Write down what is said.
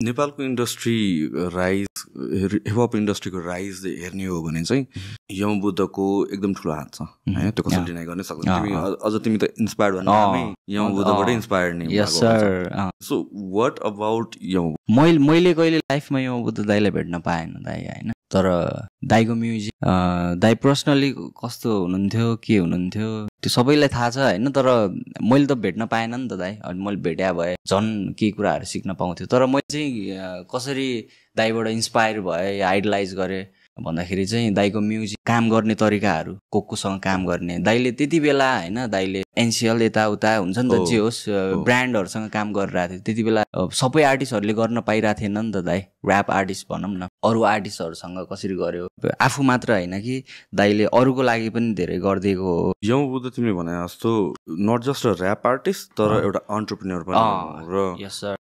नेपालको industry rise hip hop इन्डस्ट्रीको rise हेर्ने हो भने चाहिँ यम बुद्धको एकदम ठुलो हात छ होइन? त्यो कसैले डिनाइ गर्नै सक्दैन। तिमी अझ तिमी त इन्सपायर्ड भन्ने यम बुद्धबाटै इन्सपायर्ड नै सर सो वाट अबाउट यम? मैले मैले कहिले लाइफमा यो बुद्ध दाईलाई भेट्न पाएन दाई होइन? तर दाईको म्युजिक दाई पर्सनली कस्तो हुनुहुन्थ्यो के हुनुहुन्थ्यो त्यो सबैलाई थाहा छ होइन तर मैले त भेट्न पाएन नि त दाई अनि मैले भेट्या भए झन् केही कुराहरू सिक्न पाउँथ्यो। तर मैले चाहिँ कसरी दाईबाट इन्सपायर भएँ आइडलाइज गरेँ भन्दाखेरि चाहिँ दाईको म्युजिक काम गर्ने तरिकाहरू को कोसँग काम गर्ने। दाईले त्यति बेला होइन दाईले एनसिएल यताउता हुन्छ नि त जे होस् ब्रान्डहरूसँग काम गरिरहेको थियो। त्यति बेला सबै आर्टिस्टहरूले गर्न पाइरहेको थिएन नि त दाई ऱ्याप आर्टिस्ट भनौँ न। अरू आर्टिस्टहरूसँग कसरी गर्यो? आफू मात्र होइन कि दाईले अरूको लागि पनि धेरै गरिदिएको हो। यम बुद्ध तिमीले भने जस्तो नट जस्ट ऱ्याप आर्टिस्ट तर एउटा अन्टरप्रिन्यर पनि र यस सर।